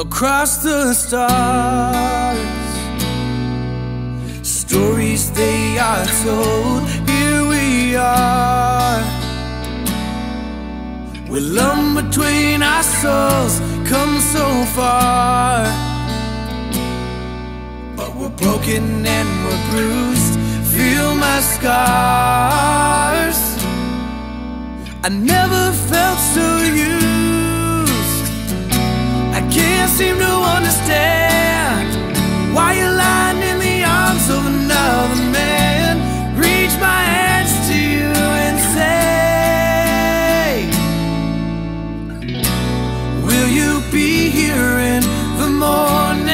across the stars. Stories they are told, here we are. With love between our souls, come so far. But we're broken and we're bruised. Feel my scars. I never felt so used. You be here in the morning?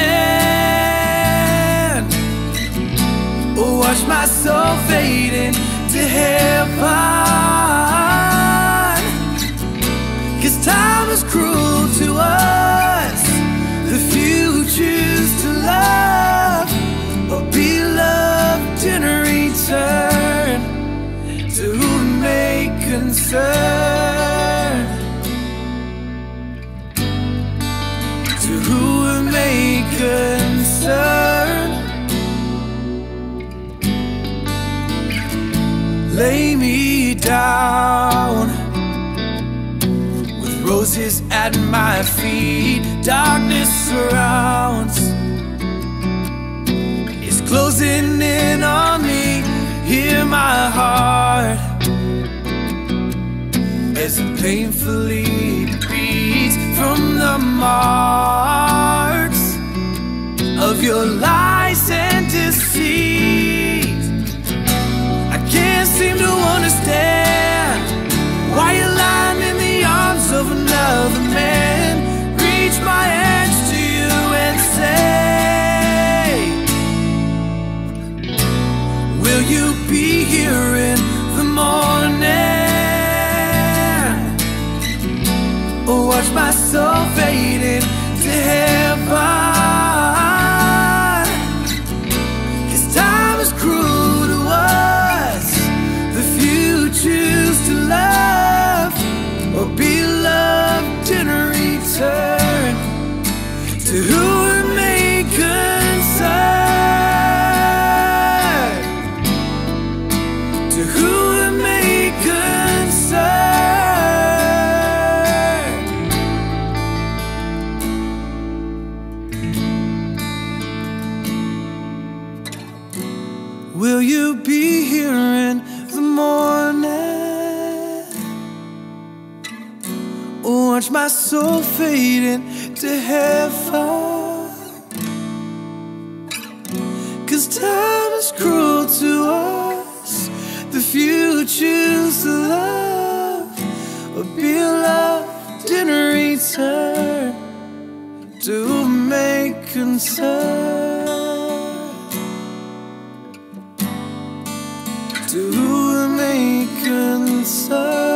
Or watch my soul fading to heaven? Cause time is cruel to us. The few choose to love or be loved in return. To whom may concern. Lay me down with roses at my feet. Darkness surrounds. It's closing in on me. Hear my heart as it painfully beats from the marks of your lies Will you be here in the morning? Or watch my soul fading to heaven? Cause time is cruel to us. The few choose to love or be loved in return to make concern. To make concern.